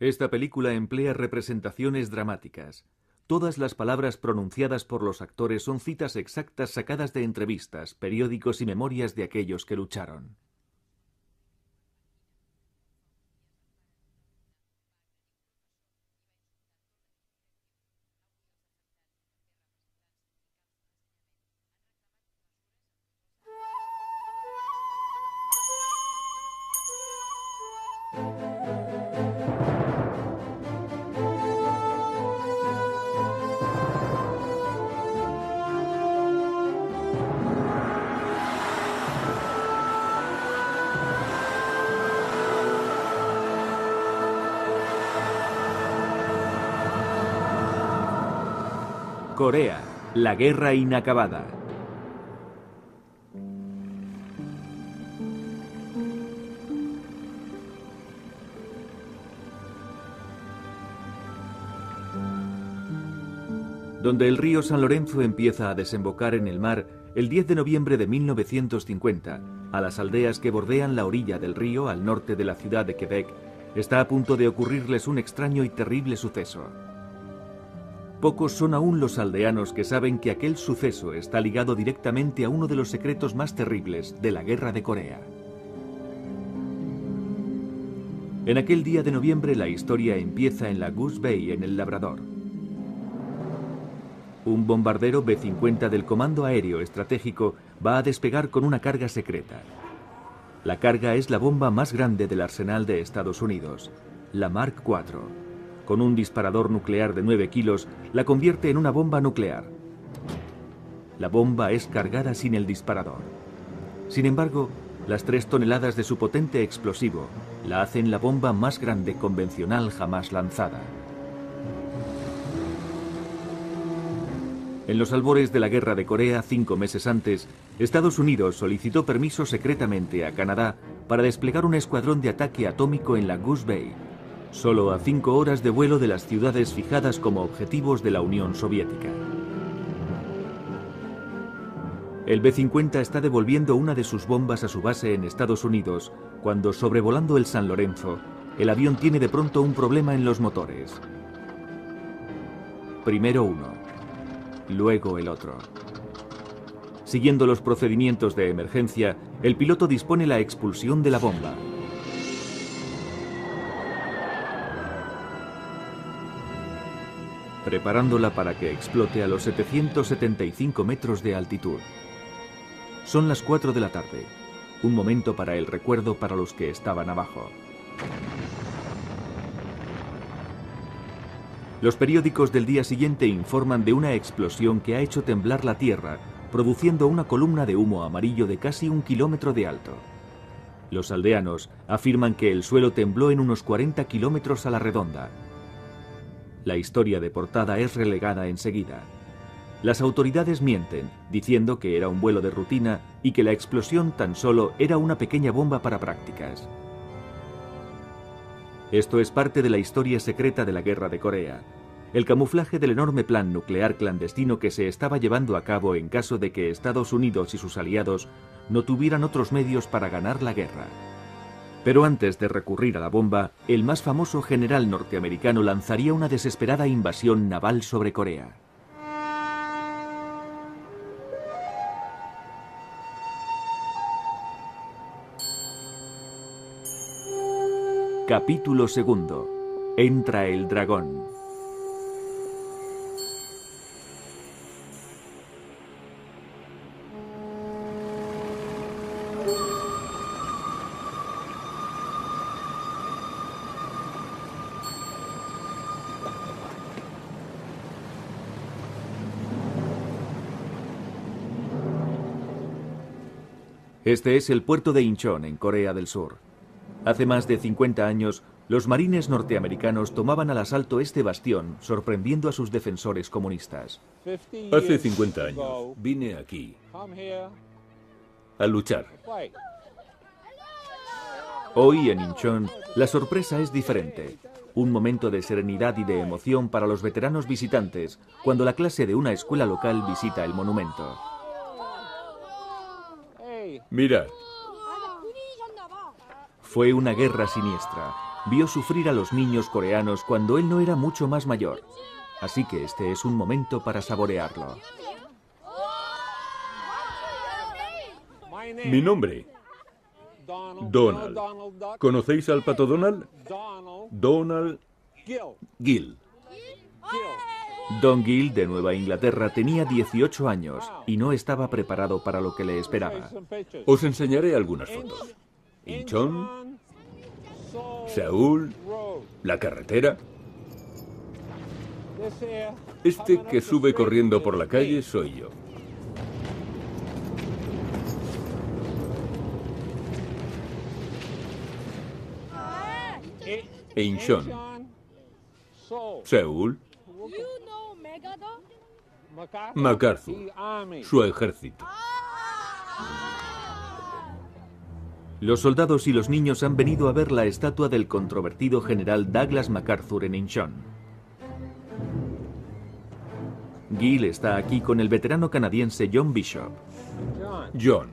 Esta película emplea representaciones dramáticas. Todas las palabras pronunciadas por los actores son citas exactas sacadas de entrevistas, periódicos y memorias de aquellos que lucharon. Corea, la guerra inacabada. Donde el río San Lorenzo empieza a desembocar en el mar el 10 de noviembre de 1950, a las aldeas que bordean la orilla del río al norte de la ciudad de Quebec, está a punto de ocurrirles un extraño y terrible suceso. Pocos son aún los aldeanos que saben que aquel suceso está ligado directamente a uno de los secretos más terribles de la guerra de Corea. En aquel día de noviembre la historia empieza en la Goose Bay, en el Labrador. Un bombardero B-50 del Comando Aéreo Estratégico va a despegar con una carga secreta. La carga es la bomba más grande del arsenal de Estados Unidos, la Mark IV con un disparador nuclear de 9 kilos, la convierte en una bomba nuclear. La bomba es cargada sin el disparador. Sin embargo, las 3 toneladas de su potente explosivo la hacen la bomba más grande convencional jamás lanzada. En los albores de la guerra de Corea, cinco meses antes, Estados Unidos solicitó permiso secretamente a Canadá para desplegar un escuadrón de ataque atómico en la Goose Bay, solo a cinco horas de vuelo de las ciudades fijadas como objetivos de la Unión Soviética. El B-50 está devolviendo una de sus bombas a su base en Estados Unidos cuando, sobrevolando el San Lorenzo, el avión tiene de pronto un problema en los motores. Primero uno, luego el otro. Siguiendo los procedimientos de emergencia, el piloto dispone la expulsión de la bomba. Preparándola para que explote a los 775 metros de altitud. Son las 4 de la tarde, un momento para el recuerdo para los que estaban abajo. Los periódicos del día siguiente informan de una explosión que ha hecho temblar la tierra, produciendo una columna de humo amarillo de casi un kilómetro de alto. Los aldeanos afirman que el suelo tembló en unos 40 kilómetros a la redonda, la historia de portada es relegada enseguida. Las autoridades mienten, diciendo que era un vuelo de rutina y que la explosión tan solo era una pequeña bomba para prácticas. Esto es parte de la historia secreta de la guerra de Corea, el camuflaje del enorme plan nuclear clandestino que se estaba llevando a cabo en caso de que Estados Unidos y sus aliados no tuvieran otros medios para ganar la guerra. Pero antes de recurrir a la bomba, el más famoso general norteamericano lanzaría una desesperada invasión naval sobre Corea. Capítulo segundo. Entra el dragón. Este es el puerto de Incheon, en Corea del Sur. Hace más de 50 años, los marines norteamericanos tomaban al asalto este bastión, sorprendiendo a sus defensores comunistas. Hace 50 años vine aquí a luchar. Hoy en Incheon, la sorpresa es diferente. Un momento de serenidad y de emoción para los veteranos visitantes cuando la clase de una escuela local visita el monumento. Mira. Fue una guerra siniestra. vio sufrir a los niños coreanos cuando él no era mucho más mayor. Así que este es un momento para saborearlo. Mi nombre. Donald. ¿Conocéis al pato Donald? Donald Gill. Don Gill, de Nueva Inglaterra, tenía 18 años y no estaba preparado para lo que le esperaba. Os enseñaré algunas fotos. Incheon, Seúl, la carretera. Este que sube corriendo por la calle soy yo. Incheon, Seúl, MacArthur, su ejército. Los soldados y los niños han venido a ver la estatua del controvertido general Douglas MacArthur en Incheon. Gill está aquí con el veterano canadiense John Bishop. John.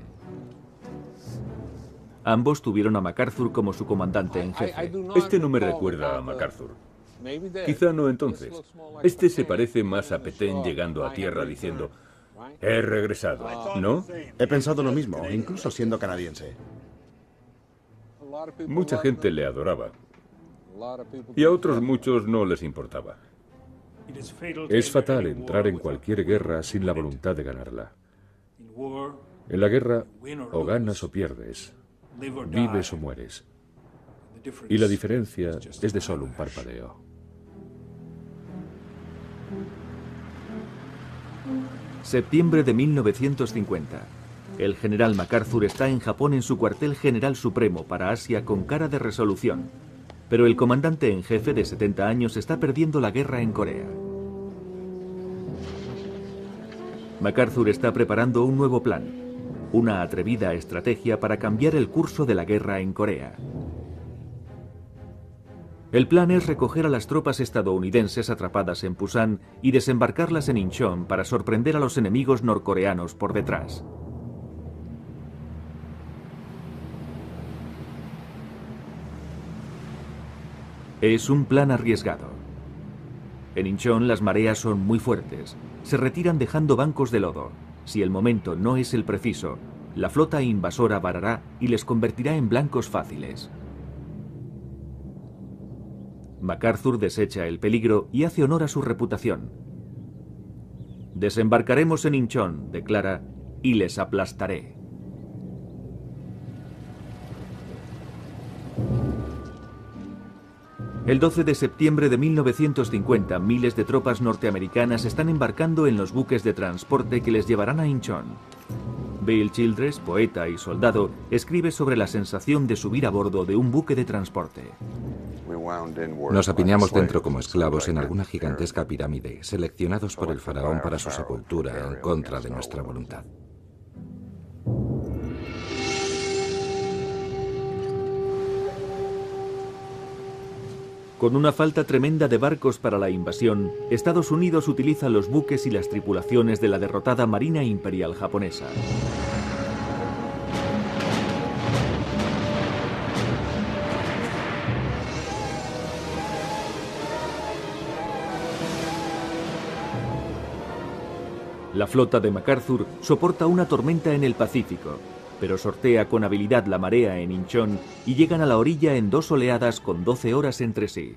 Ambos tuvieron a MacArthur como su comandante en jefe. Este no me recuerda a MacArthur. Quizá no entonces. Este se parece más a Petén llegando a tierra diciendo, he regresado, ¿no? He pensado lo mismo, incluso siendo canadiense. Mucha gente le adoraba. Y a otros muchos no les importaba. Es fatal entrar en cualquier guerra sin la voluntad de ganarla. En la guerra, o ganas o pierdes, vives o mueres. Y la diferencia es de solo un parpadeo. Septiembre de 1950. El general MacArthur está en Japón en su cuartel general supremo para Asia con cara de resolución. Pero el comandante en jefe de 70 años está perdiendo la guerra en Corea. MacArthur está preparando un nuevo plan, una atrevida estrategia para cambiar el curso de la guerra en Corea. El plan es recoger a las tropas estadounidenses atrapadas en Pusan y desembarcarlas en Incheon para sorprender a los enemigos norcoreanos por detrás. Es un plan arriesgado. En Incheon las mareas son muy fuertes. Se retiran dejando bancos de lodo. Si el momento no es el preciso, la flota invasora varará y les convertirá en blancos fáciles. MacArthur desecha el peligro y hace honor a su reputación. Desembarcaremos en Incheon, declara, y les aplastaré. El 12 de septiembre de 1950, miles de tropas norteamericanas están embarcando en los buques de transporte que les llevarán a Incheon. Bill Childress, poeta y soldado, escribe sobre la sensación de subir a bordo de un buque de transporte. Nos apiñamos dentro como esclavos en alguna gigantesca pirámide, seleccionados por el faraón para su sepultura en contra de nuestra voluntad. Con una falta tremenda de barcos para la invasión, Estados Unidos utiliza los buques y las tripulaciones de la derrotada Marina Imperial japonesa. La flota de MacArthur soporta una tormenta en el Pacífico, pero sortea con habilidad la marea en Incheon y llegan a la orilla en dos oleadas con 12 horas entre sí.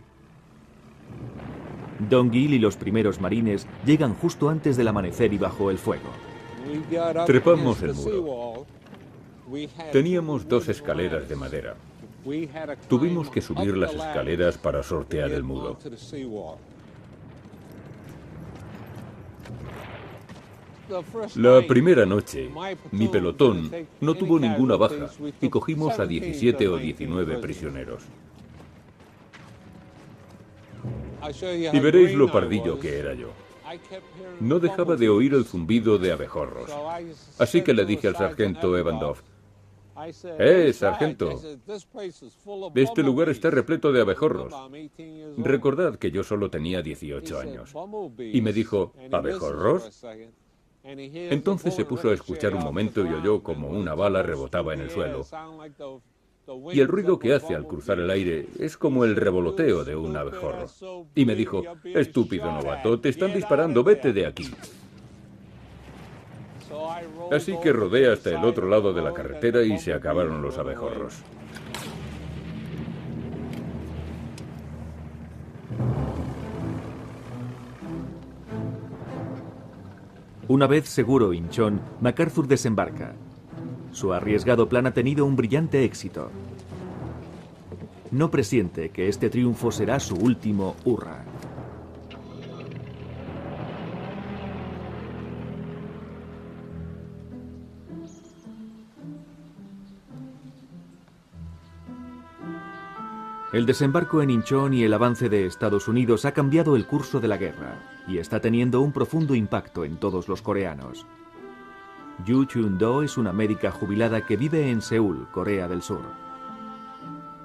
Don Gil y los primeros marines llegan justo antes del amanecer y bajo el fuego. Trepamos el muro. Teníamos dos escaleras de madera. Tuvimos que subir las escaleras para sortear el muro. La primera noche, mi pelotón no tuvo ninguna baja y cogimos a 17 o 19 prisioneros. Y veréis lo pardillo que era yo. No dejaba de oír el zumbido de abejorros. Así que le dije al sargento Evandov, ¡Eh, sargento! Este lugar está repleto de abejorros. Recordad que yo solo tenía 18 años. Y me dijo, ¿abejorros? Entonces se puso a escuchar un momento y oyó como una bala rebotaba en el suelo. y el ruido que hace al cruzar el aire es como el revoloteo de un abejorro. Y me dijo, estúpido novato, te están disparando, vete de aquí. Así que rodé hasta el otro lado de la carretera y se acabaron los abejorros. Una vez seguro Inchón, MacArthur desembarca. Su arriesgado plan ha tenido un brillante éxito. No presiente que este triunfo será su último hurra. El desembarco en Inchón y el avance de Estados Unidos ha cambiado el curso de la guerra y está teniendo un profundo impacto en todos los coreanos. Yu Chun-do es una médica jubilada que vive en Seúl, Corea del Sur.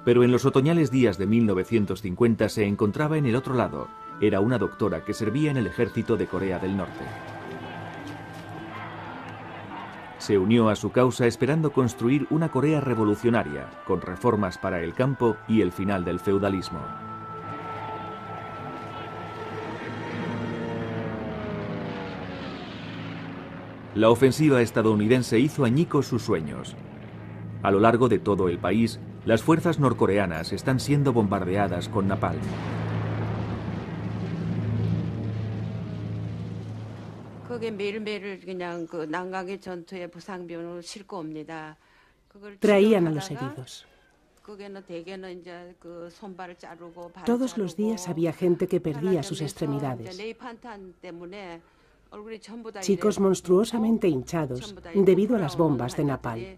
Pero en los otoñales días de 1950 se encontraba en el otro lado. Era una doctora que servía en el ejército de Corea del Norte. Se unió a su causa esperando construir una Corea revolucionaria, con reformas para el campo y el final del feudalismo. La ofensiva estadounidense hizo añicos sus sueños. A lo largo de todo el país, las fuerzas norcoreanas están siendo bombardeadas con napalm. Traían a los heridos. Todos los días había gente que perdía sus extremidades. Chicos monstruosamente hinchados debido a las bombas de napalm.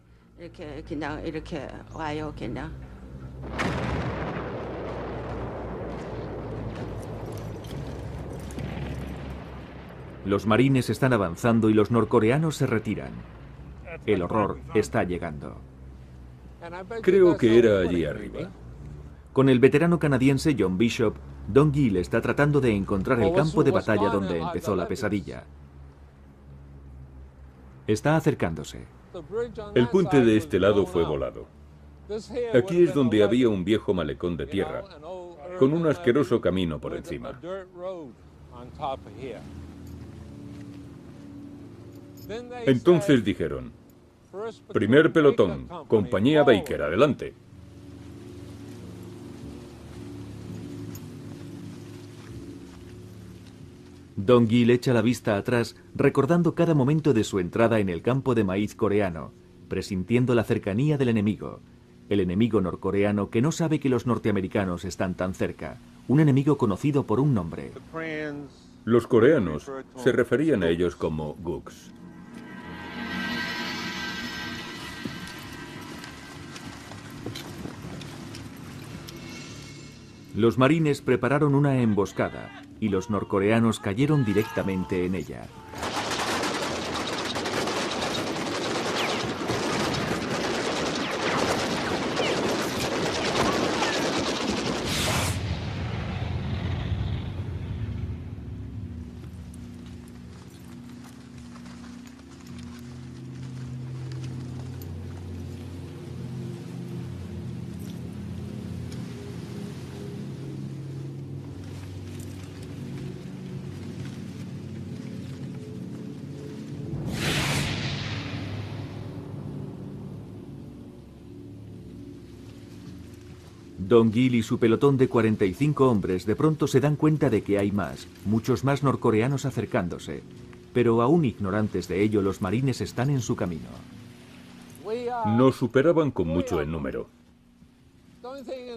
Los marines están avanzando y los norcoreanos se retiran. El horror está llegando. Creo que era allí arriba. Con el veterano canadiense John Bishop, Don Gil está tratando de encontrar el campo de batalla donde empezó la pesadilla. Está acercándose. El puente de este lado fue volado. Aquí es donde había un viejo malecón de tierra, con un asqueroso camino por encima. Entonces dijeron, primer pelotón, compañía Baker, adelante. Don Gil echa la vista atrás, recordando cada momento de su entrada en el campo de maíz coreano, presintiendo la cercanía del enemigo, el enemigo norcoreano que no sabe que los norteamericanos están tan cerca, un enemigo conocido por un nombre. Los coreanos se referían a ellos como Gooks. Los marines prepararon una emboscada y los norcoreanos cayeron directamente en ella. Don Gil y su pelotón de 45 hombres de pronto se dan cuenta de que hay más, muchos más norcoreanos acercándose, pero aún ignorantes de ello los marines están en su camino. Nos superaban con mucho en número.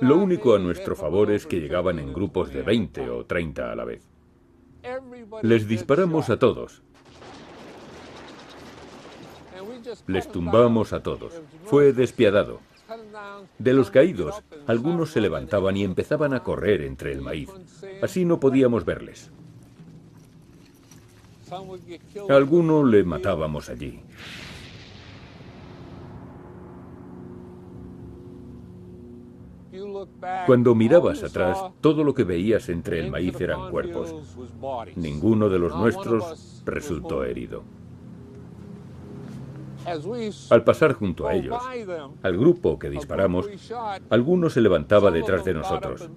Lo único a nuestro favor es que llegaban en grupos de 20 o 30 a la vez. Les disparamos a todos. Les tumbamos a todos. Fue despiadado. De los caídos, algunos se levantaban y empezaban a correr entre el maíz. Así no podíamos verles. A alguno le matábamos allí. Cuando mirabas atrás, todo lo que veías entre el maíz eran cuerpos. Ninguno de los nuestros resultó herido. Al pasar junto a ellos, al grupo que disparamos, alguno se levantaba detrás de nosotros.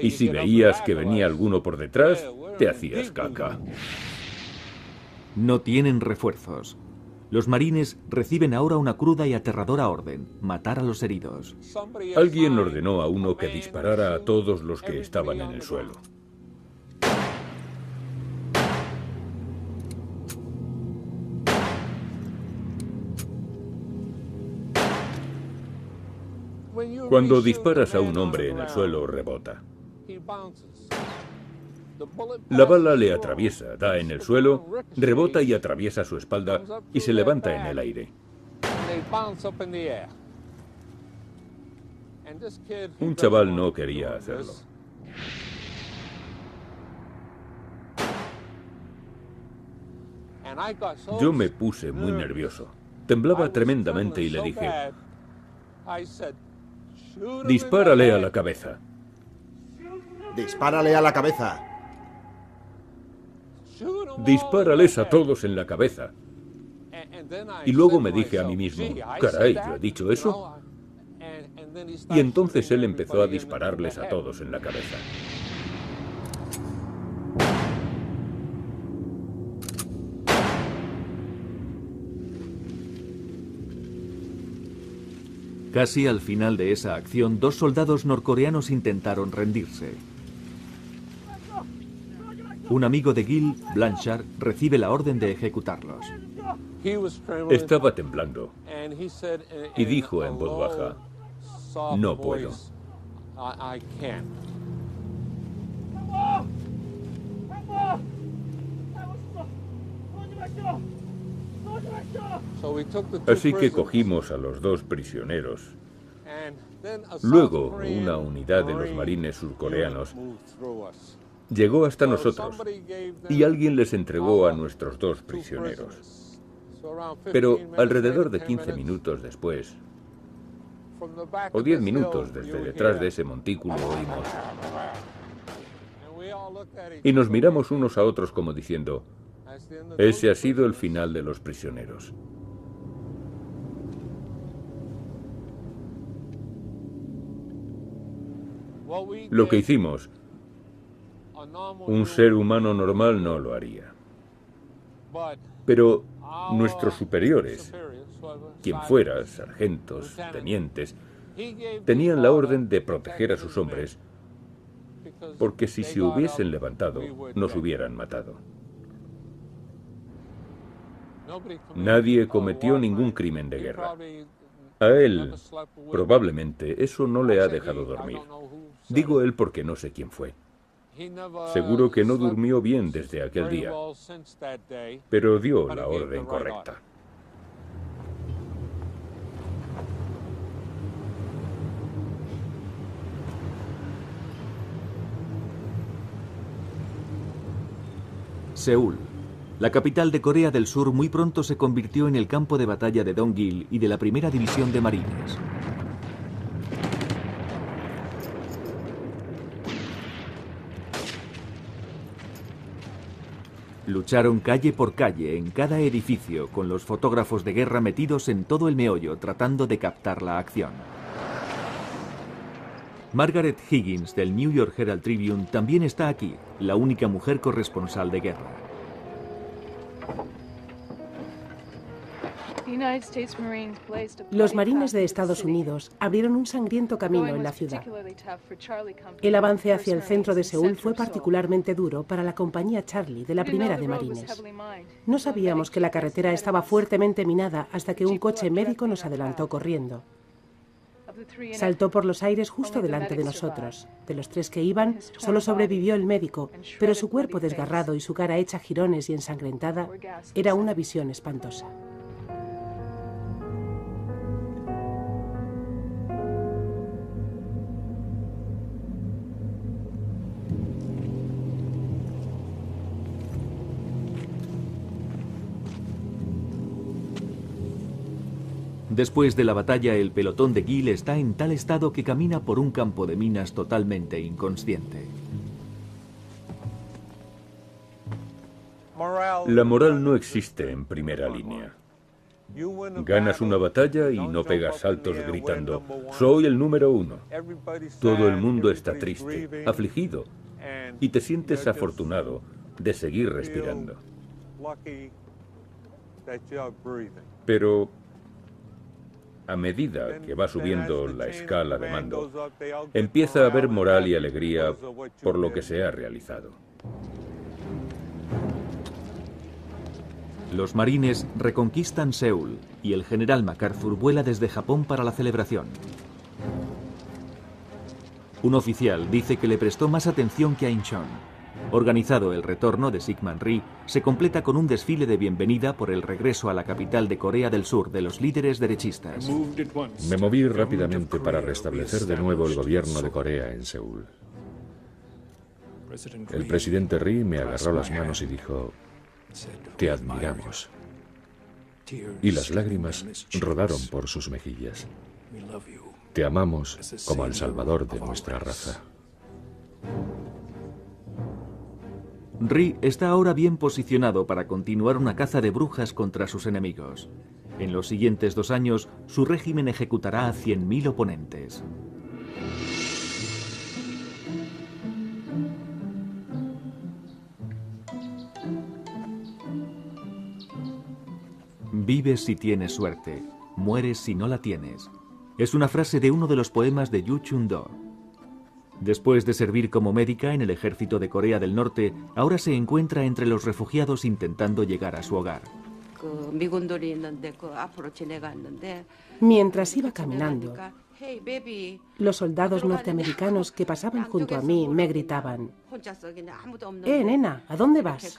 Y si veías que venía alguno por detrás, te hacías caca. No tienen refuerzos. Los marines reciben ahora una cruda y aterradora orden, matar a los heridos. Alguien ordenó a uno que disparara a todos los que estaban en el suelo. Cuando disparas a un hombre en el suelo, rebota. La bala le atraviesa, da en el suelo, rebota y atraviesa su espalda y se levanta en el aire. Un chaval no quería hacerlo. Yo me puse muy nervioso. Temblaba tremendamente y le dije, dispárale a la cabeza. Dispárale a la cabeza. Dispárales a todos en la cabeza. Y luego me dije a mí mismo, caray, ¿yo he dicho eso? Y entonces él empezó a dispararles a todos en la cabeza. Casi al final de esa acción, dos soldados norcoreanos intentaron rendirse. Un amigo de Gil, Blanchard, recibe la orden de ejecutarlos. Estaba temblando y dijo en voz baja, no puedo. Así que cogimos a los dos prisioneros. Luego, una unidad de los marines surcoreanos llegó hasta nosotros y alguien les entregó a nuestros dos prisioneros. Pero alrededor de 15 minutos después, o 10 minutos desde detrás de ese montículo oímos, y nos miramos unos a otros como diciendo, ese ha sido el final de los prisioneros. Lo que hicimos, un ser humano normal no lo haría. Pero nuestros superiores, quien fuera, sargentos, tenientes, tenían la orden de proteger a sus hombres, porque si se hubiesen levantado, nos hubieran matado. Nadie cometió ningún crimen de guerra. A él, probablemente, eso no le ha dejado dormir. Digo él porque no sé quién fue. Seguro que no durmió bien desde aquel día, pero dio la orden correcta. Seúl, la capital de Corea del Sur muy pronto se convirtió en el campo de batalla de Dongil y de la primera división de marines. Lucharon calle por calle en cada edificio con los fotógrafos de guerra metidos en todo el meollo tratando de captar la acción. Margaret Higgins del New York Herald Tribune también está aquí, la única mujer corresponsal de guerra. Los marines de Estados Unidos abrieron un sangriento camino en la ciudad. El avance hacia el centro de Seúl fue particularmente duro para la compañía Charlie de la primera de marines. No sabíamos que la carretera estaba fuertemente minada hasta que un coche médico nos adelantó corriendo. Saltó por los aires justo delante de nosotros. De los tres que iban, solo sobrevivió el médico, pero su cuerpo desgarrado y su cara hecha jirones y ensangrentada era una visión espantosa. Después de la batalla, el pelotón de Gil está en tal estado que camina por un campo de minas totalmente inconsciente. La moral no existe en primera línea. Ganas una batalla y no pegas saltos gritando, soy el número uno. Todo el mundo está triste, afligido, y te sientes afortunado de seguir respirando. Pero a medida que va subiendo la escala de mando, empieza a haber moral y alegría por lo que se ha realizado. Los marines reconquistan Seúl y el general MacArthur vuela desde Japón para la celebración. Un oficial dice que le prestó más atención que a Incheon. Organizado el retorno de Sigman Rhee, se completa con un desfile de bienvenida por el regreso a la capital de Corea del Sur de los líderes derechistas. Me moví rápidamente para restablecer de nuevo el gobierno de Corea en Seúl. El presidente Rhee me agarró las manos y dijo, te admiramos. Y las lágrimas rodaron por sus mejillas. Te amamos como al salvador de nuestra raza. Ri está ahora bien posicionado para continuar una caza de brujas contra sus enemigos. En los siguientes dos años, su régimen ejecutará a 100.000 oponentes. Vives si tienes suerte, mueres si no la tienes. Es una frase de uno de los poemas de Yu Chun-do. Después de servir como médica en el ejército de Corea del Norte, ahora se encuentra entre los refugiados intentando llegar a su hogar. Mientras iba caminando, los soldados norteamericanos que pasaban junto a mí me gritaban, ¡Eh, nena! ¿A dónde vas?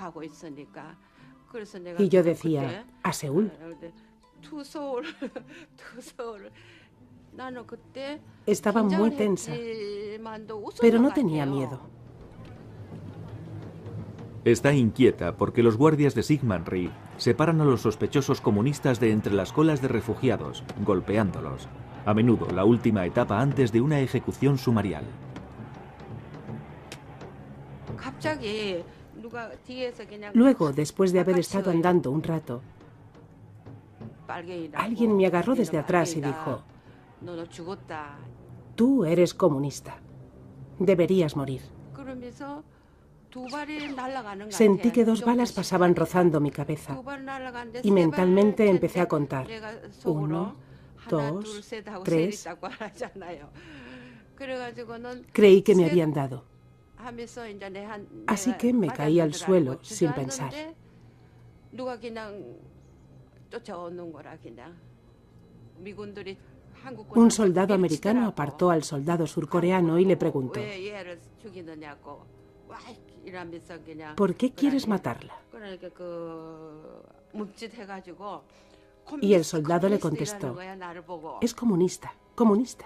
Y yo decía, a Seúl. Estaba muy tensa, pero no tenía miedo. Está inquieta porque los guardias de Sigmund Rhee separan a los sospechosos comunistas de entre las colas de refugiados, golpeándolos. A menudo la última etapa antes de una ejecución sumarial. Luego, después de haber estado andando un rato, alguien me agarró desde atrás y dijo, tú eres comunista, deberías morir. Sentí que dos balas pasaban rozando mi cabeza y mentalmente empecé a contar. Uno, dos, tres. Creí que me habían dado. Así que me caí al suelo sin pensar. Un soldado americano apartó al soldado surcoreano y le preguntó, ¿por qué quieres matarla? Y el soldado le contestó, es comunista, comunista.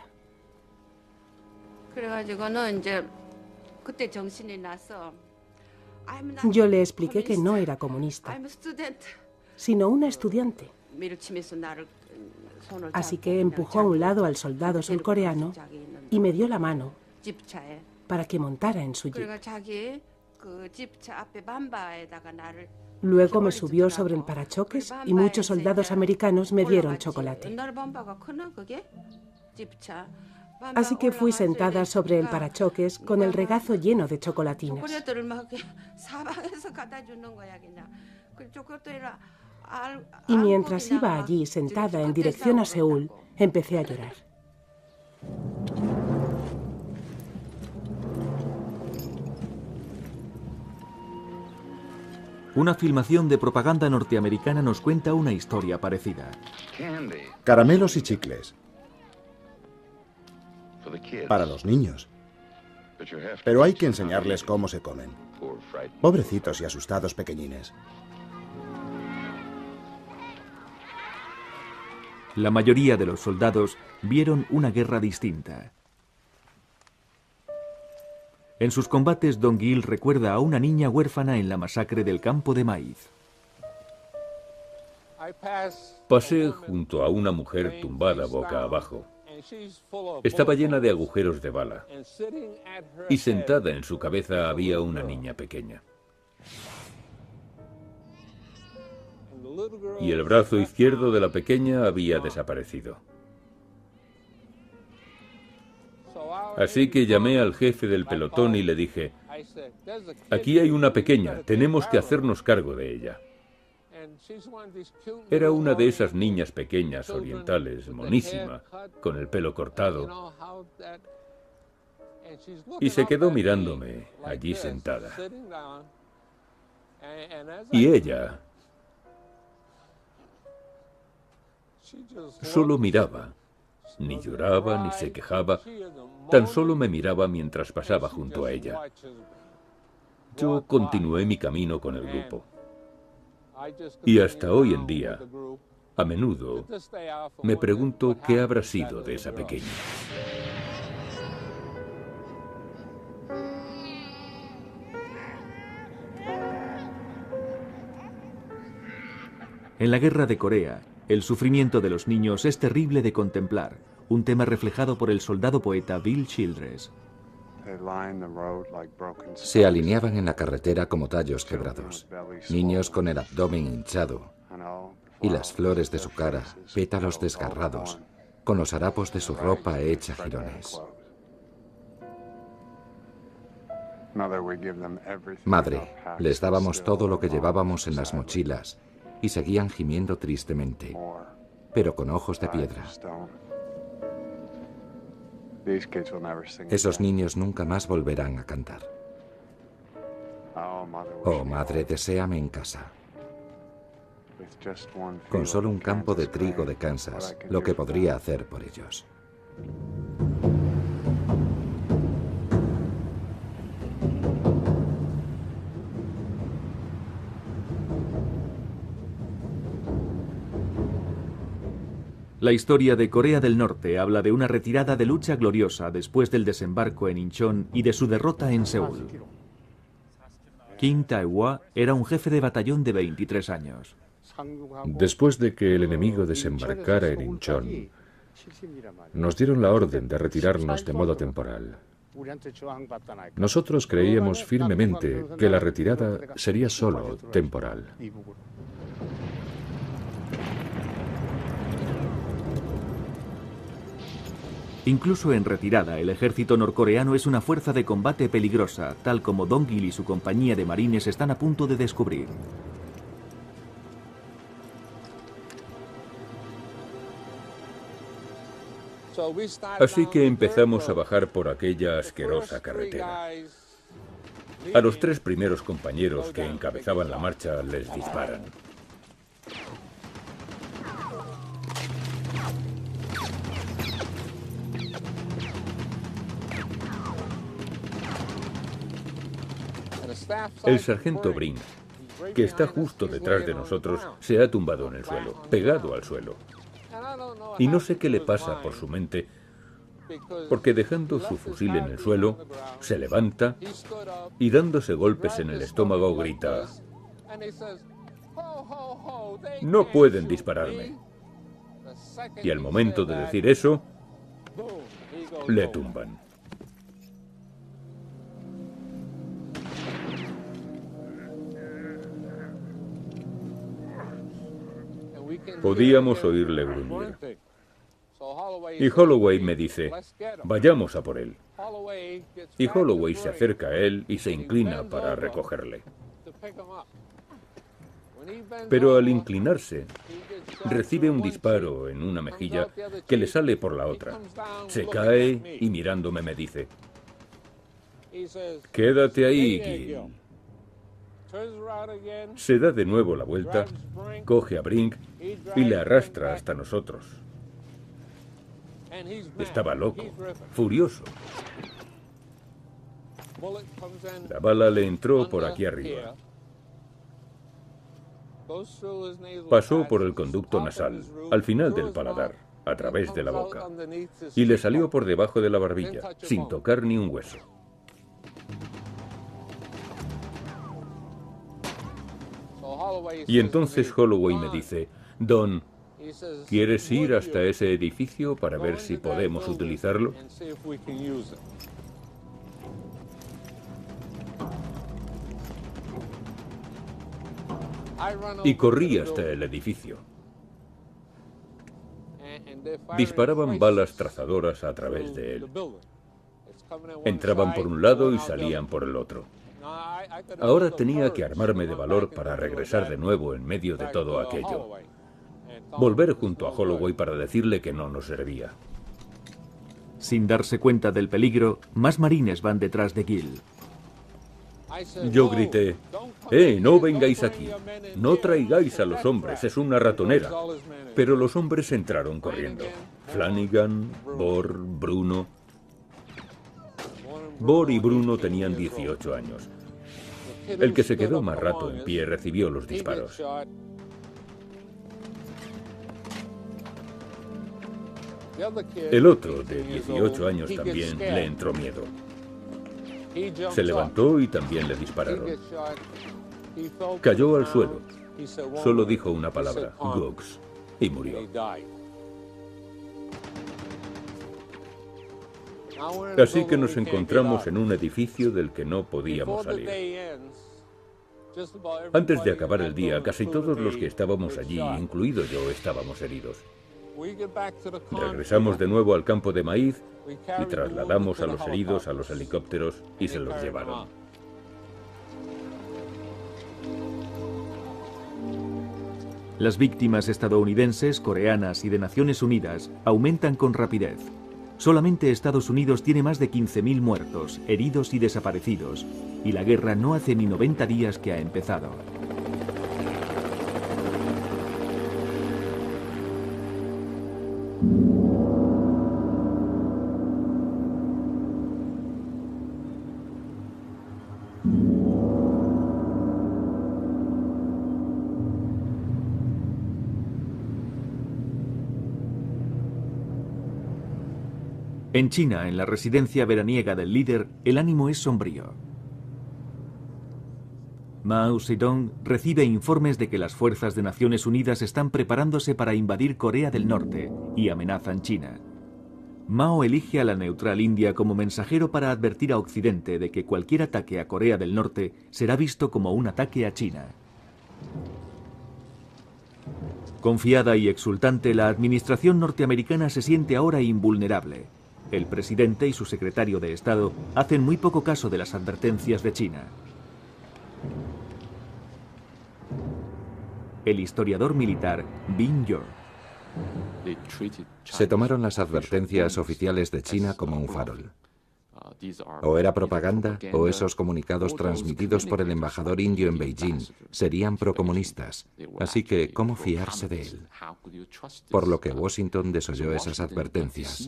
Yo le expliqué que no era comunista, sino una estudiante. Así que empujó a un lado al soldado surcoreano y me dio la mano para que montara en su jeep. Luego me subió sobre el parachoques y muchos soldados americanos me dieron chocolate. Así que fui sentada sobre el parachoques con el regazo lleno de chocolatinas. Y mientras iba allí sentada en dirección a Seúl, empecé a llorar. Una filmación de propaganda norteamericana nos cuenta una historia parecida. Caramelos y chicles para los niños. Pero hay que enseñarles cómo se comen. Pobrecitos y asustados pequeñines. La mayoría de los soldados vieron una guerra distinta. En sus combates, Don Gil recuerda a una niña huérfana en la masacre del campo de maíz. Pasé junto a una mujer tumbada boca abajo. Estaba llena de agujeros de bala y sentada en su cabeza había una niña pequeña. Y el brazo izquierdo de la pequeña había desaparecido. Así que llamé al jefe del pelotón y le dije, aquí hay una pequeña, tenemos que hacernos cargo de ella. Era una de esas niñas pequeñas orientales, monísima, con el pelo cortado. Y se quedó mirándome allí sentada. Y ella solo miraba, ni lloraba ni se quejaba, tan solo me miraba mientras pasaba junto a ella. Yo continué mi camino con el grupo. Y hasta hoy en día, a menudo, me pregunto qué habrá sido de esa pequeña. En la guerra de Corea, el sufrimiento de los niños es terrible de contemplar, un tema reflejado por el soldado poeta Bill Childress. Se alineaban en la carretera como tallos quebrados, niños con el abdomen hinchado y las flores de su cara, pétalos desgarrados, con los harapos de su ropa hecha jirones. Madre, les dábamos todo lo que llevábamos en las mochilas y seguían gimiendo tristemente, pero con ojos de piedra. Esos niños nunca más volverán a cantar. Oh, madre, deséame en casa. Con solo un campo de trigo de Kansas, lo que podría hacer por ellos. La historia de Corea del Norte habla de una retirada de lucha gloriosa después del desembarco en Incheon y de su derrota en Seúl. Kim Tae-hwa era un jefe de batallón de 23 años. Después de que el enemigo desembarcara en Incheon, nos dieron la orden de retirarnos de modo temporal. Nosotros creíamos firmemente que la retirada sería solo temporal. Incluso en retirada, el ejército norcoreano es una fuerza de combate peligrosa, tal como Dongil y su compañía de marines están a punto de descubrir. Así que empezamos a bajar por aquella asquerosa carretera. A los tres primeros compañeros que encabezaban la marcha les disparan. El sargento Brink, que está justo detrás de nosotros, se ha tumbado en el suelo, pegado al suelo. Y no sé qué le pasa por su mente, porque dejando su fusil en el suelo, se levanta y dándose golpes en el estómago grita, no pueden dispararme. Y al momento de decir eso, le tumban. Podíamos oírle gruñir. Y Holloway me dice, vayamos a por él. Y Holloway se acerca a él y se inclina para recogerle. Pero al inclinarse, recibe un disparo en una mejilla que le sale por la otra. Se cae y mirándome me dice, quédate ahí, Gil. Se da de nuevo la vuelta, coge a Brink y le arrastra hasta nosotros. Estaba loco, furioso. La bala le entró por aquí arriba. Pasó por el conducto nasal, al final del paladar, a través de la boca, y le salió por debajo de la barbilla, sin tocar ni un hueso. Y entonces Holloway me dice, Don, ¿quieres ir hasta ese edificio para ver si podemos utilizarlo? y corrí hasta el edificio. Disparaban balas trazadoras a través de él. Entraban por un lado y salían por el otro. Ahora tenía que armarme de valor para regresar de nuevo en medio de todo aquello. Volver junto a Holloway para decirle que no nos servía. Sin darse cuenta del peligro, más marines van detrás de Gil. Yo grité, ¡eh, no vengáis aquí! No traigáis a los hombres, es una ratonera. Pero los hombres entraron corriendo. Flanagan, Bor, Bruno. Bor y Bruno tenían 18 años. El que se quedó más rato en pie recibió los disparos. El otro, de 18 años también, le entró miedo. Se levantó y también le dispararon. Cayó al suelo. Solo dijo una palabra, Gox, y murió. Así que nos encontramos en un edificio del que no podíamos salir. Antes de acabar el día, casi todos los que estábamos allí, incluido yo, estábamos heridos. Regresamos de nuevo al campo de maíz y trasladamos a los heridos a los helicópteros y se los llevaron. Las víctimas estadounidenses, coreanas y de Naciones Unidas aumentan con rapidez. Solamente Estados Unidos tiene más de 15.000 muertos, heridos y desaparecidos, y la guerra no hace ni 90 días que ha empezado. En China, en la residencia veraniega del líder, el ánimo es sombrío. Mao Zedong recibe informes de que las fuerzas de Naciones Unidas están preparándose para invadir Corea del Norte y amenazan China. Mao elige a la neutral India como mensajero para advertir a Occidente de que cualquier ataque a Corea del Norte será visto como un ataque a China. Confiada y exultante, la administración norteamericana se siente ahora invulnerable. El presidente y su secretario de Estado hacen muy poco caso de las advertencias de China. El historiador militar Bin Yor. Se tomaron las advertencias oficiales de China como un farol. O era propaganda o esos comunicados transmitidos por el embajador indio en Beijing serían procomunistas. Así que, ¿cómo fiarse de él? Por lo que Washington desoyó esas advertencias.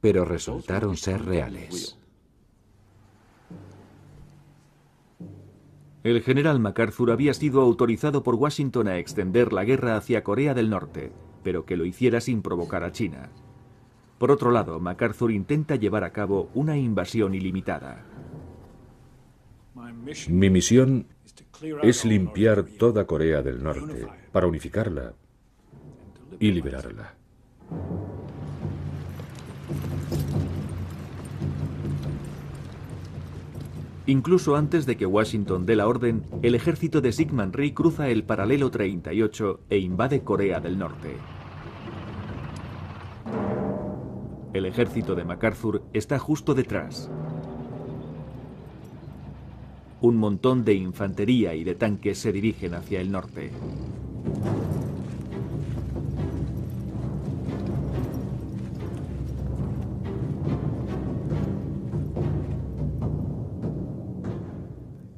Pero resultaron ser reales. El general MacArthur había sido autorizado por Washington a extender la guerra hacia Corea del Norte, pero que lo hiciera sin provocar a China. Por otro lado, MacArthur intenta llevar a cabo una invasión ilimitada. Mi misión es limpiar toda Corea del Norte para unificarla y liberarla. Incluso antes de que Washington dé la orden, el ejército de Sigmund Rhee cruza el paralelo 38 e invade Corea del Norte. El ejército de MacArthur está justo detrás. Un montón de infantería y de tanques se dirigen hacia el norte.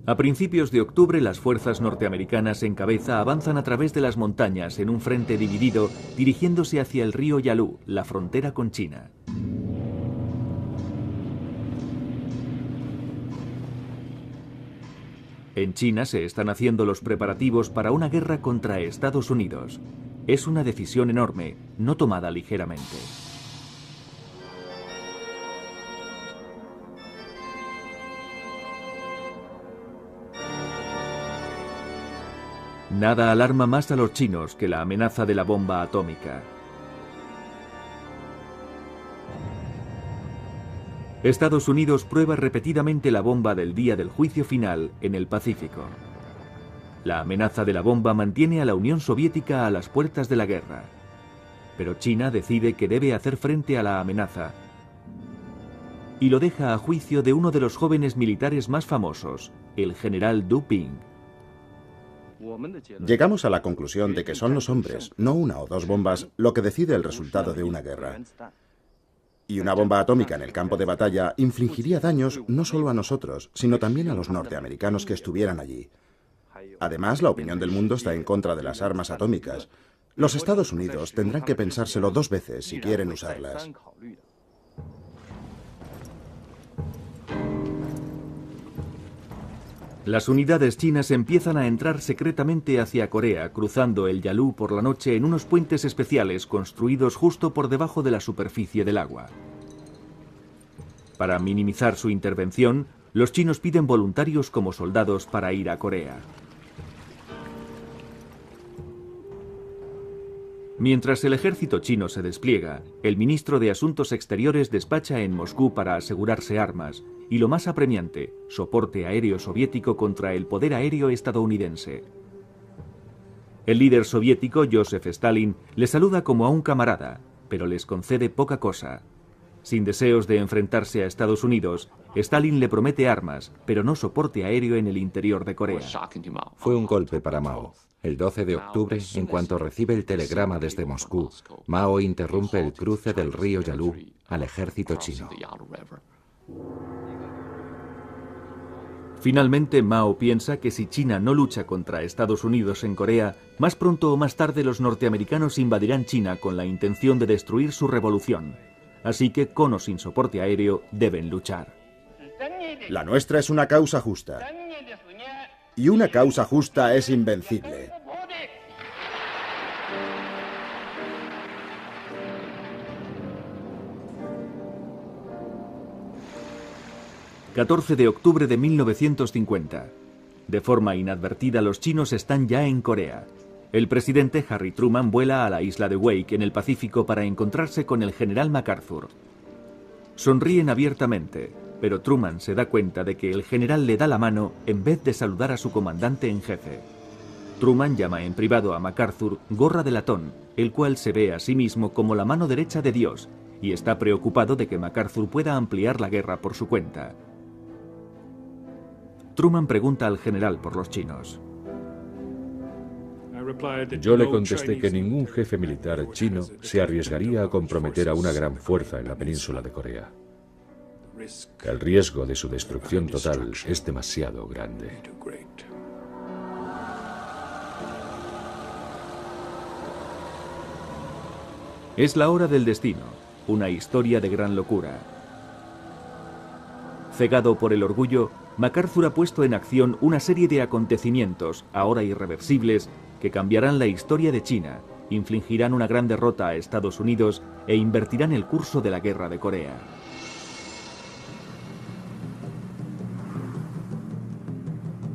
A principios de octubre las fuerzas norteamericanas en cabeza avanzan a través de las montañas en un frente dividido dirigiéndose hacia el río Yalu, la frontera con China. En China se están haciendo los preparativos para una guerra contra Estados Unidos. Es una decisión enorme, no tomada ligeramente. Nada alarma más a los chinos que la amenaza de la bomba atómica. Estados Unidos prueba repetidamente la bomba del día del juicio final en el Pacífico. La amenaza de la bomba mantiene a la Unión Soviética a las puertas de la guerra. Pero China decide que debe hacer frente a la amenaza y lo deja a juicio de uno de los jóvenes militares más famosos, el general Du Ping. Llegamos a la conclusión de que son los hombres, no una o dos bombas, lo que decide el resultado de una guerra. Y una bomba atómica en el campo de batalla infligiría daños no solo a nosotros, sino también a los norteamericanos que estuvieran allí. Además, la opinión del mundo está en contra de las armas atómicas. Los Estados Unidos tendrán que pensárselo dos veces si quieren usarlas. Las unidades chinas empiezan a entrar secretamente hacia Corea, cruzando el Yalu por la noche en unos puentes especiales construidos justo por debajo de la superficie del agua. Para minimizar su intervención, los chinos piden voluntarios como soldados para ir a Corea. Mientras el ejército chino se despliega, el ministro de Asuntos Exteriores despacha en Moscú para asegurarse armas y lo más apremiante, soporte aéreo soviético contra el poder aéreo estadounidense. El líder soviético, Joseph Stalin, le saluda como a un camarada, pero les concede poca cosa. Sin deseos de enfrentarse a Estados Unidos, Stalin le promete armas, pero no soporte aéreo en el interior de Corea. Fue un golpe para Mao. El 12 de octubre, en cuanto recibe el telegrama desde Moscú, Mao interrumpe el cruce del río Yalu al ejército chino. Finalmente, Mao piensa que si China no lucha contra Estados Unidos en Corea, más pronto o más tarde los norteamericanos invadirán China con la intención de destruir su revolución. Así que, con o sin soporte aéreo, deben luchar. La nuestra es una causa justa. Y una causa justa es invencible. 14 de octubre de 1950. De forma inadvertida los chinos están ya en Corea. El presidente Harry Truman vuela a la isla de Wake en el Pacífico para encontrarse con el general MacArthur. Sonríen abiertamente, pero Truman se da cuenta de que el general le da la mano en vez de saludar a su comandante en jefe. Truman llama en privado a MacArthur gorra de latón, el cual se ve a sí mismo como la mano derecha de Dios, y está preocupado de que MacArthur pueda ampliar la guerra por su cuenta. Truman pregunta al general por los chinos. Yo le contesté que ningún jefe militar chino se arriesgaría a comprometer a una gran fuerza en la península de Corea. El riesgo de su destrucción total es demasiado grande. Es la hora del destino, una historia de gran locura. Cegado por el orgullo, MacArthur ha puesto en acción una serie de acontecimientos, ahora irreversibles, que cambiarán la historia de China, infligirán una gran derrota a Estados Unidos e invertirán el curso de la guerra de Corea.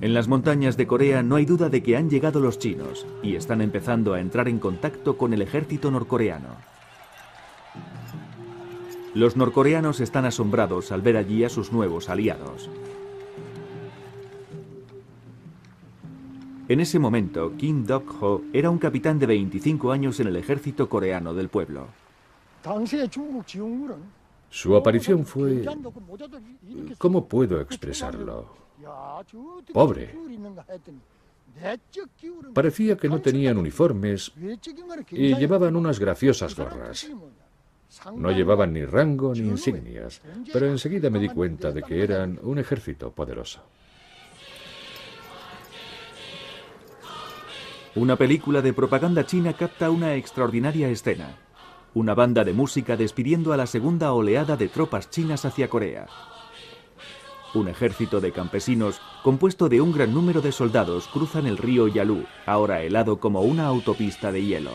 En las montañas de Corea no hay duda de que han llegado los chinos y están empezando a entrar en contacto con el ejército norcoreano. Los norcoreanos están asombrados al ver allí a sus nuevos aliados. En ese momento, Kim Dok-ho era un capitán de 25 años en el ejército coreano del pueblo. Su aparición fue... ¿Cómo puedo expresarlo? Pobre. Parecía que no tenían uniformes y llevaban unas graciosas gorras. No llevaban ni rango ni insignias, pero enseguida me di cuenta de que eran un ejército poderoso. Una película de propaganda china capta una extraordinaria escena. Una banda de música despidiendo a la segunda oleada de tropas chinas hacia Corea. Un ejército de campesinos, compuesto de un gran número de soldados, cruzan el río Yalu, ahora helado como una autopista de hielo.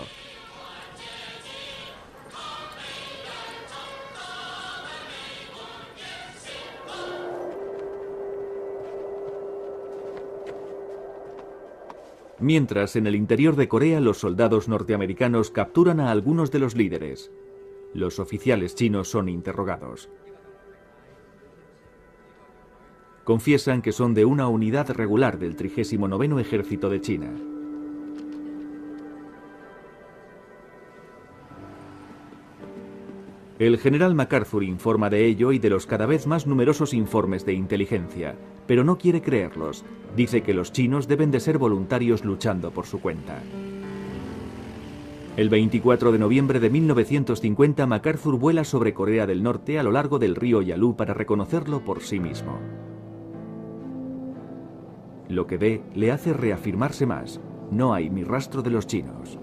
Mientras, en el interior de Corea los soldados norteamericanos capturan a algunos de los líderes. Los oficiales chinos son interrogados. Confiesan que son de una unidad regular del 39 Ejército de China. El general MacArthur informa de ello y de los cada vez más numerosos informes de inteligencia, pero no quiere creerlos. Dice que los chinos deben de ser voluntarios luchando por su cuenta. El 24 de noviembre de 1950, MacArthur vuela sobre Corea del Norte a lo largo del río Yalu para reconocerlo por sí mismo. Lo que ve le hace reafirmarse más. No hay ni rastro de los chinos.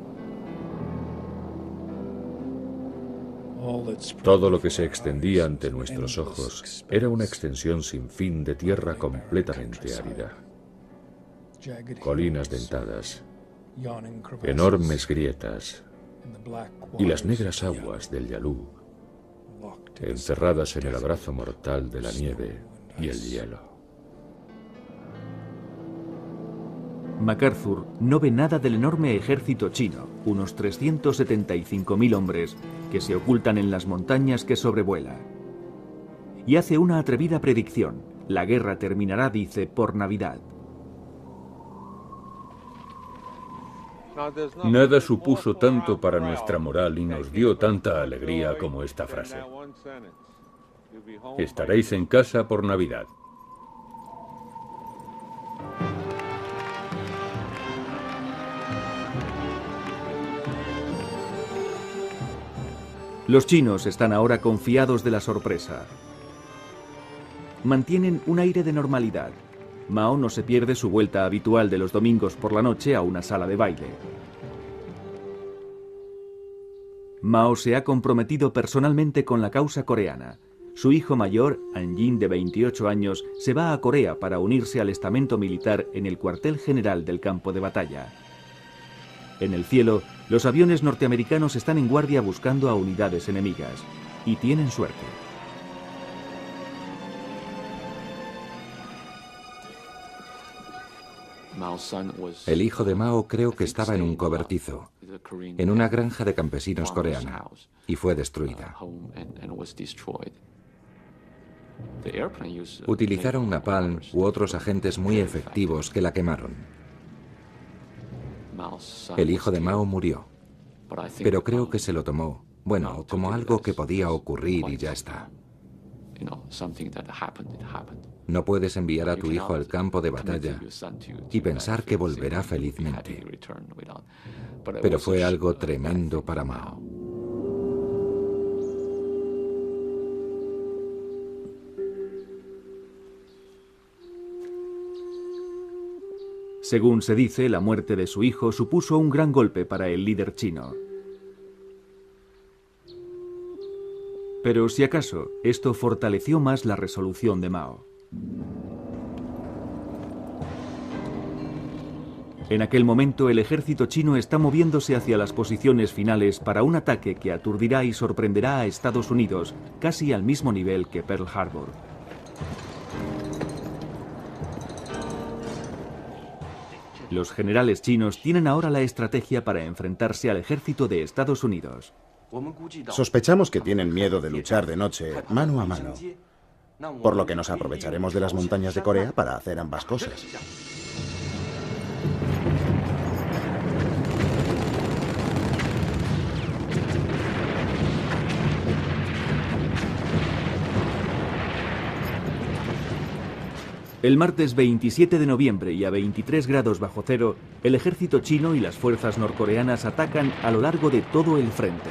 Todo lo que se extendía ante nuestros ojos era una extensión sin fin de tierra completamente árida. Colinas dentadas, enormes grietas y las negras aguas del Yalú, encerradas en el abrazo mortal de la nieve y el hielo. MacArthur no ve nada del enorme ejército chino, unos 375.000 hombres, que se ocultan en las montañas que sobrevuela. Y hace una atrevida predicción. La guerra terminará, dice, por Navidad. Nada supuso tanto para nuestra moral y nos dio tanta alegría como esta frase. Estaréis en casa por Navidad. Los chinos están ahora confiados de la sorpresa. Mantienen un aire de normalidad. Mao no se pierde su vuelta habitual de los domingos por la noche a una sala de baile. Mao se ha comprometido personalmente con la causa coreana. Su hijo mayor, Anjin, de 28 años, se va a Corea para unirse al estamento militar en el cuartel general del campo de batalla. En el cielo, los aviones norteamericanos están en guardia buscando a unidades enemigas. Y tienen suerte. El hijo de Mao creo que estaba en un cobertizo, en una granja de campesinos coreana, y fue destruida. Utilizaron napalm u otros agentes muy efectivos que la quemaron. El hijo de Mao murió, pero creo que se lo tomó, bueno, como algo que podía ocurrir y ya está. No puedes enviar a tu hijo al campo de batalla y pensar que volverá felizmente. Pero fue algo tremendo para Mao. Según se dice, la muerte de su hijo supuso un gran golpe para el líder chino. Pero si acaso, esto fortaleció más la resolución de Mao. En aquel momento el ejército chino está moviéndose hacia las posiciones finales para un ataque que aturdirá y sorprenderá a Estados Unidos casi al mismo nivel que Pearl Harbor. Los generales chinos tienen ahora la estrategia para enfrentarse al ejército de Estados Unidos. Sospechamos que tienen miedo de luchar de noche, mano a mano, por lo que nos aprovecharemos de las montañas de Corea para hacer ambas cosas. El martes 27 de noviembre y a 23 grados bajo cero, el ejército chino y las fuerzas norcoreanas atacan a lo largo de todo el frente.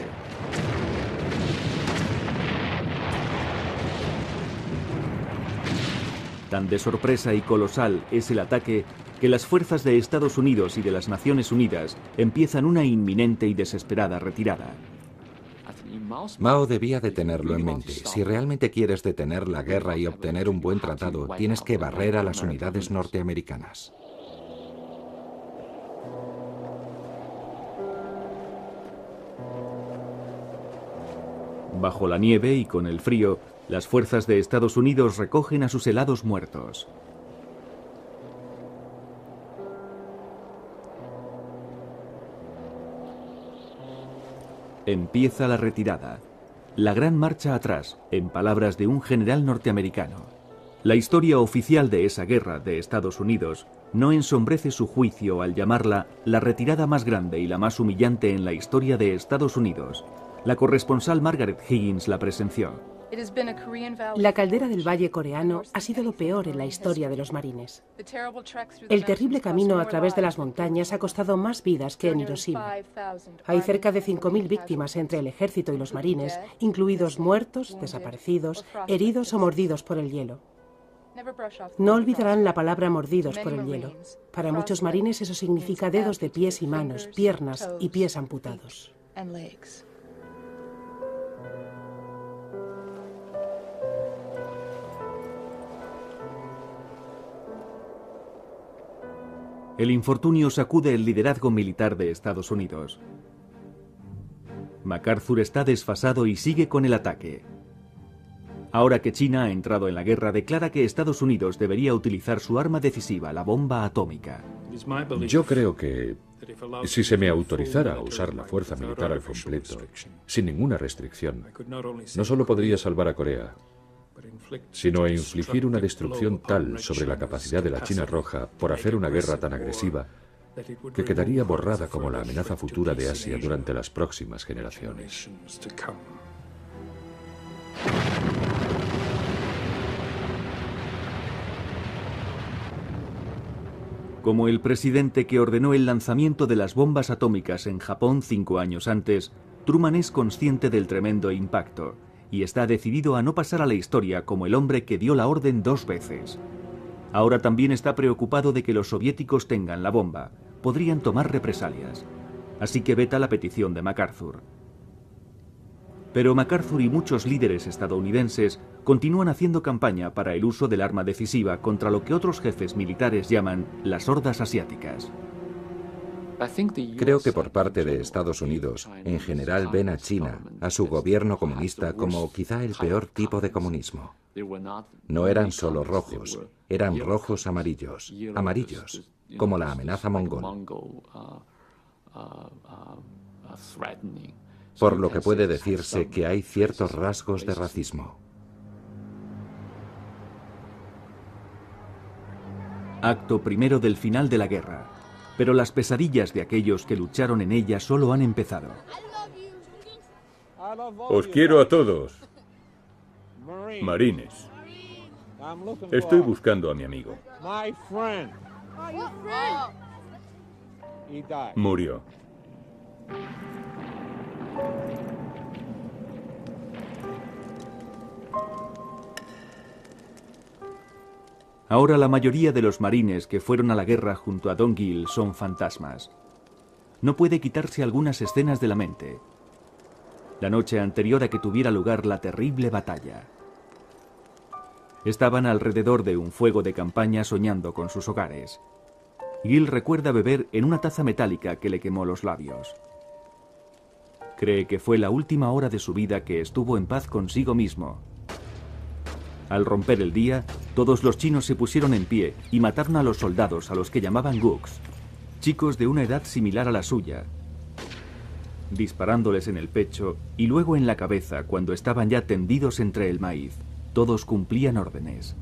Tan de sorpresa y colosal es el ataque que las fuerzas de Estados Unidos y de las Naciones Unidas empiezan una inminente y desesperada retirada. Mao debía de tenerlo en mente. Si realmente quieres detener la guerra y obtener un buen tratado, tienes que barrer a las unidades norteamericanas. Bajo la nieve y con el frío, las fuerzas de Estados Unidos recogen a sus helados muertos. Empieza la retirada. La gran marcha atrás, en palabras de un general norteamericano. La historia oficial de esa guerra de Estados Unidos no ensombrece su juicio al llamarla la retirada más grande y la más humillante en la historia de Estados Unidos. La corresponsal Margaret Higgins la presenció. La caldera del Valle coreano ha sido lo peor en la historia de los marines. El terrible camino a través de las montañas ha costado más vidas que en Hiroshima. Hay cerca de 5.000 víctimas entre el ejército y los marines, incluidos muertos, desaparecidos, heridos o mordidos por el hielo. No olvidarán la palabra mordidos por el hielo. Para muchos marines eso significa dedos de pies y manos, piernas y pies amputados. El infortunio sacude el liderazgo militar de Estados Unidos. MacArthur está desfasado y sigue con el ataque. Ahora que China ha entrado en la guerra, declara que Estados Unidos debería utilizar su arma decisiva, la bomba atómica. Yo creo que si se me autorizara a usar la fuerza militar al completo, sin ninguna restricción, no solo podría salvar a Corea, sino a infligir una destrucción tal sobre la capacidad de la China Roja por hacer una guerra tan agresiva que quedaría borrada como la amenaza futura de Asia durante las próximas generaciones. Como el presidente que ordenó el lanzamiento de las bombas atómicas en Japón cinco años antes, Truman es consciente del tremendo impacto y está decidido a no pasar a la historia como el hombre que dio la orden dos veces. Ahora también está preocupado de que los soviéticos tengan la bomba. Podrían tomar represalias. Así que veta la petición de MacArthur. Pero MacArthur y muchos líderes estadounidenses continúan haciendo campaña para el uso del arma decisiva contra lo que otros jefes militares llaman las hordas asiáticas. Creo que por parte de Estados Unidos, en general ven a China, a su gobierno comunista, como quizá el peor tipo de comunismo. No eran solo rojos, eran rojos amarillos, amarillos, como la amenaza mongol. Por lo que puede decirse que hay ciertos rasgos de racismo. Acto primero del final de la guerra pero las pesadillas de aquellos que lucharon en ella solo han empezado. Os quiero a todos. Marines. Estoy buscando a mi amigo. Murió. Ahora la mayoría de los marines que fueron a la guerra junto a Don Gill son fantasmas. No puede quitarse algunas escenas de la mente. La noche anterior a que tuviera lugar la terrible batalla. Estaban alrededor de un fuego de campaña soñando con sus hogares. Gill recuerda beber en una taza metálica que le quemó los labios. Cree que fue la última hora de su vida que estuvo en paz consigo mismo al romper el día, todos los chinos se pusieron en pie y mataron a los soldados a los que llamaban Gooks, chicos de una edad similar a la suya, disparándoles en el pecho y luego en la cabeza cuando estaban ya tendidos entre el maíz. Todos cumplían órdenes.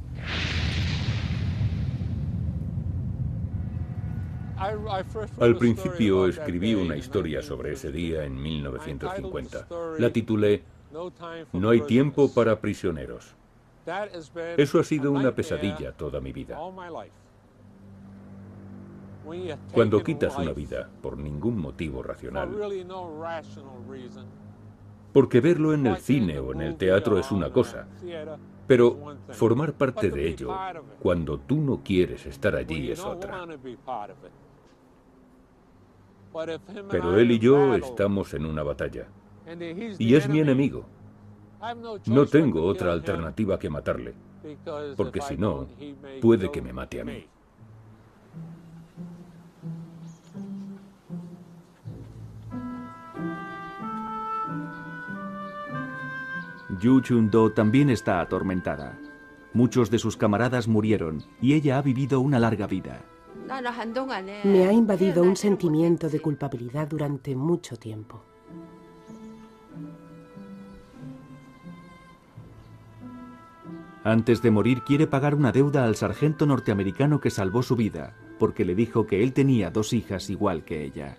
Al principio escribí una historia sobre ese día en 1950. La titulé No hay tiempo para prisioneros. Eso ha sido una pesadilla toda mi vida. Cuando quitas una vida por ningún motivo racional, porque verlo en el cine o en el teatro es una cosa, pero formar parte de ello cuando tú no quieres estar allí es otra. Pero él y yo estamos en una batalla. Y es mi enemigo. No tengo otra alternativa que matarle, porque si no, puede que me mate a mí. Yu Chun-do también está atormentada. Muchos de sus camaradas murieron y ella ha vivido una larga vida. Me ha invadido un sentimiento de culpabilidad durante mucho tiempo. Antes de morir quiere pagar una deuda al sargento norteamericano que salvó su vida, porque le dijo que él tenía dos hijas igual que ella.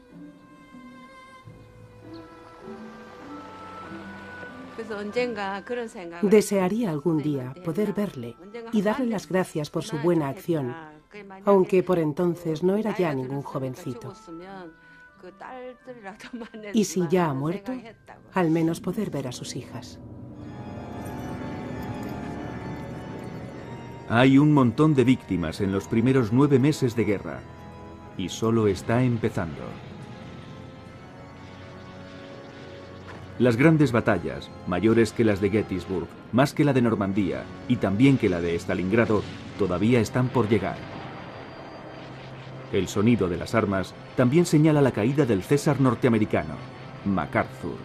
Desearía algún día poder verle y darle las gracias por su buena acción, aunque por entonces no era ya ningún jovencito. Y si ya ha muerto, al menos poder ver a sus hijas. Hay un montón de víctimas en los primeros nueve meses de guerra y solo está empezando. Las grandes batallas, mayores que las de Gettysburg, más que la de Normandía y también que la de Stalingrado, todavía están por llegar. El sonido de las armas también señala la caída del César norteamericano, MacArthur.